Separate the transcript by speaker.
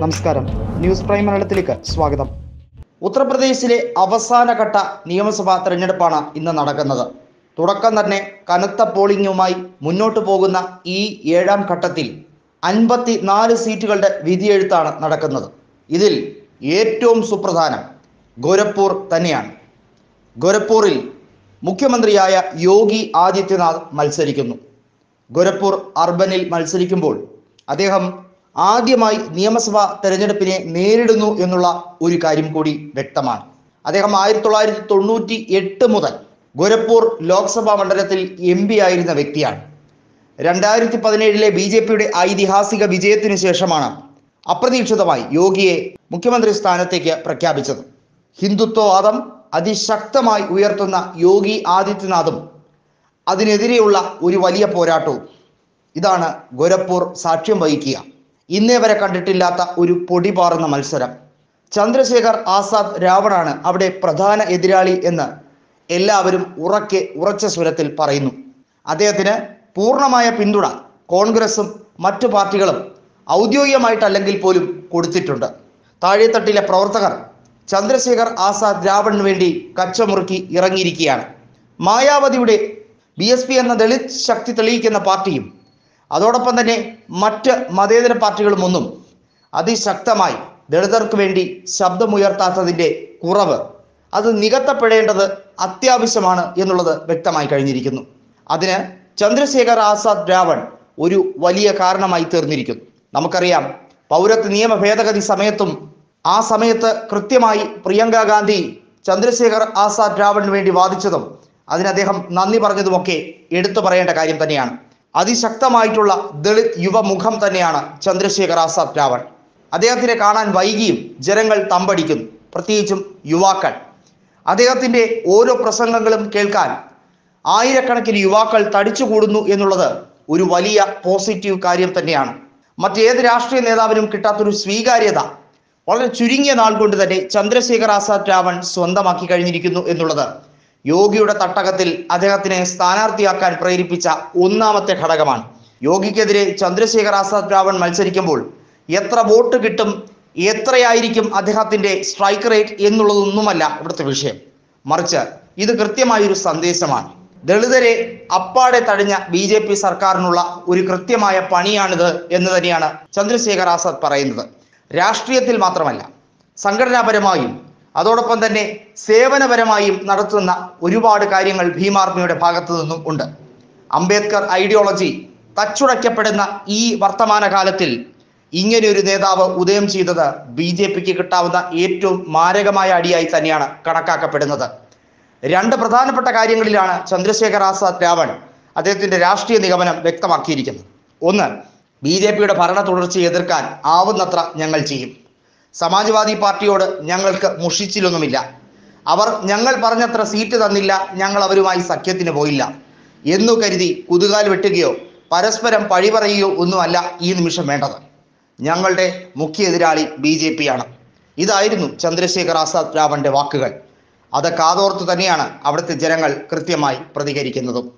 Speaker 1: നമസ്കാരം. News prime മലയാളത്തിലേക്ക് സ്വാഗതം. ഉത്തർപ്രദേശിലെ അവസാനഘട്ട നിയമസഭാ തെരഞ്ഞെടുപ്പാണ് ഇന്ന് നടക്കുന്നത്. തുടക്കം തന്നെ കനത്ത പോളിംഗുമായി മുന്നോട്ടു പോകുന്ന ഈ ഏഴാം ഘട്ടത്തിൽ അൻപത്തി നാല് സീറ്റുകളുടെ വിധിയെഴുത്താണ് നടക്കുന്നത്. ഇതിൽ ഏറ്റവും സുപ്രധാനം ഗോരഖ്പൂർ തന്നെയാണ്. ഗോരഖ്പൂരിൽ മുഖ്യമന്ത്രിയായ യോഗി ആദിത്യനാഥ് മത്സരിക്കുന്നു. ഗോരഖ്പൂർ അർബനിൽ മത്സരിക്കുമ്പോൾ അദ്ദേഹം ആദ്യമായി നിയമസഭാ തെരഞ്ഞെടുപ്പിനെ നേരിടുന്നു എന്നുള്ള ഒരു കാര്യം കൂടി വ്യക്തമാണ്. അദ്ദേഹം ആയിരത്തി തൊള്ളായിരത്തി തൊണ്ണൂറ്റി എട്ട് മുതൽ ഗോരഖ്പൂർ ലോക്സഭാ മണ്ഡലത്തിൽ എം പി ആയിരുന്ന വ്യക്തിയാണ്. രണ്ടായിരത്തി പതിനേഴിലെ ബി ജെ പിയുടെ ഐതിഹാസിക വിജയത്തിനു ശേഷമാണ് അപ്രതീക്ഷിതമായി യോഗിയെ മുഖ്യമന്ത്രി സ്ഥാനത്തേക്ക് പ്രഖ്യാപിച്ചത്. ഹിന്ദുത്വവാദം അതിശക്തമായി ഉയർത്തുന്ന യോഗി ആദിത്യനാഥും അതിനെതിരെയുള്ള ഒരു വലിയ പോരാട്ടവും. ഇതാണ് ഗോരഖ്പൂർ സാക്ഷ്യം വഹിക്കുക. ഇന്നേ വരെ കണ്ടിട്ടില്ലാത്ത ഒരു പൊടി പാറുന്ന മത്സരം. ചന്ദ്രശേഖർ ആസാദ് രാവണാണ് അവിടെ പ്രധാന എതിരാളി എന്ന് എല്ലാവരും ഉറക്കെ ഉറച്ച സ്വരത്തിൽ പറയുന്നു. അദ്ദേഹത്തിന് പൂർണമായ പിന്തുണ കോൺഗ്രസും മറ്റു പാർട്ടികളും ഔദ്യോഗികമായിട്ടല്ലെങ്കിൽ പോലും കൊടുത്തിട്ടുണ്ട്. താഴെത്തട്ടിലെ പ്രവർത്തകർ ചന്ദ്രശേഖർ ആസാദ് രാവണിന് വേണ്ടി കച്ചമുറുക്കി ഇറങ്ങിയിരിക്കുകയാണ്. മായാവതിയുടെ ബി എന്ന ദളിത് ശക്തി തെളിയിക്കുന്ന പാർട്ടിയും അതോടൊപ്പം തന്നെ മറ്റ് മതേതര പാർട്ടികളുമൊന്നും അതിശക്തമായി ദളിതർക്ക് വേണ്ടി ശബ്ദമുയർത്താത്തതിന്റെ കുറവ്. അത് നികത്തപ്പെടേണ്ടത് അത്യാവശ്യമാണ് എന്നുള്ളത് വ്യക്തമായി കഴിഞ്ഞിരിക്കുന്നു. അതിന് ചന്ദ്രശേഖർ ആസാദ് രാവൺ ഒരു വലിയ കാരണമായി തീർന്നിരിക്കുന്നു. നമുക്കറിയാം പൗരത്വ നിയമ ഭേദഗതി സമയത്തും ആ സമയത്ത് കൃത്യമായി പ്രിയങ്ക ഗാന്ധി ചന്ദ്രശേഖർ ആസാദ് രാവണിന് വേണ്ടി വാദിച്ചതും അതിന് അദ്ദേഹം നന്ദി പറഞ്ഞതുമൊക്കെ എടുത്തു പറയേണ്ട കാര്യം തന്നെയാണ്. അതിശക്തമായിട്ടുള്ള ദളിത് യുവമുഖം തന്നെയാണ് ചന്ദ്രശേഖർ ആസാദ് രാവൺ. അദ്ദേഹത്തിനെ കാണാൻ വൈകിയും ജനങ്ങൾ തമ്പടിക്കുന്നു. പ്രത്യേകിച്ചും യുവാക്കൾ. അദ്ദേഹത്തിന്റെ ഓരോ പ്രസംഗങ്ങളും കേൾക്കാൻ ആയിരക്കണക്കിന് യുവാക്കൾ തടിച്ചുകൂടുന്നു എന്നുള്ളത് ഒരു വലിയ പോസിറ്റീവ് കാര്യം തന്നെയാണ്. മറ്റേത് രാഷ്ട്രീയ നേതാവിനും കിട്ടാത്തൊരു സ്വീകാര്യത വളരെ ചുരുങ്ങിയ നാൾ കൊണ്ട് തന്നെ ചന്ദ്രശേഖർ ആസാദ് രാവൺ സ്വന്തമാക്കി കഴിഞ്ഞിരിക്കുന്നു എന്നുള്ളത് യോഗിയുടെ തട്ടകത്തിൽ അദ്ദേഹത്തിനെ സ്ഥാനാർത്ഥിയാക്കാൻ പ്രേരിപ്പിച്ച ഒന്നാമത്തെ ഘടകമാണ്. യോഗിക്കെതിരെ ചന്ദ്രശേഖർ ആസാദ് രാവൺ മത്സരിക്കുമ്പോൾ എത്ര വോട്ട് കിട്ടും എത്രയായിരിക്കും അദ്ദേഹത്തിന്റെ സ്ട്രൈക്ക് റേറ്റ് എന്നുള്ളതൊന്നുമല്ല ഇവിടുത്തെ വിഷയം. മറിച്ച് ഇത് കൃത്യമായൊരു സന്ദേശമാണ്. ദളിതരെ അപ്പാടെ തഴഞ്ഞ ബി ജെ പി സർക്കാരിനുള്ള ഒരു കൃത്യമായ പണിയാണിത് എന്ന് തന്നെയാണ് ചന്ദ്രശേഖർ ആസാദ് പറയുന്നത്. രാഷ്ട്രീയത്തിൽ മാത്രമല്ല സംഘടനാപരമായും അതോടൊപ്പം തന്നെ സേവനപരമായും നടത്തുന്ന ഒരുപാട് കാര്യങ്ങൾ ഭീമാർമിയുടെ ഭാഗത്തു നിന്നും ഉണ്ട്. അംബേദ്കർ ഐഡിയോളജി തച്ചുടയ്ക്കപ്പെടുന്ന ഈ വർത്തമാനകാലത്തിൽ ഒരു നേതാവ് ഉദയം ചെയ്തത് ബി ജെ പിക്ക് കിട്ടാവുന്ന ഏറ്റവും മാരകമായ അടിയായി തന്നെയാണ് കണക്കാക്കപ്പെടുന്നത്. രണ്ട് പ്രധാനപ്പെട്ട കാര്യങ്ങളിലാണ് ചന്ദ്രശേഖർ ആസാദ് രാവൺ അദ്ദേഹത്തിന്റെ രാഷ്ട്രീയ നിഗമനം വ്യക്തമാക്കിയിരിക്കുന്നത്. ഒന്ന് ബി ജെ പിയുടെ ഭരണ തുടർച്ചയെ എതിർക്കാൻ ആവുന്നത്ര ഞങ്ങൾ ചെയ്യും. സമാജ്വാദി പാർട്ടിയോട് ഞങ്ങൾക്ക് മുഷിച്ചിലൊന്നുമില്ല. അവർ ഞങ്ങൾ പറഞ്ഞത്ര സീറ്റ് തന്നില്ല ഞങ്ങൾ അവരുമായി സഖ്യത്തിന് പോയില്ല. എന്നു കരുതി കുതുകാൽ വെട്ടുകയോ പരസ്പരം പഴി പറയുകയോ ഒന്നുമല്ല ഈ നിമിഷം വേണ്ടത്. ഞങ്ങളുടെ മുഖ്യ എതിരാളി ബി ജെ പി ആണ് ഇതായിരുന്നു ചന്ദ്രശേഖർ ആസാദ് രാമന്റെ വാക്കുകൾ. അത് കാതോർത്ത് തന്നെയാണ് അവിടുത്തെ ജനങ്ങൾ കൃത്യമായി പ്രതികരിക്കുന്നതും.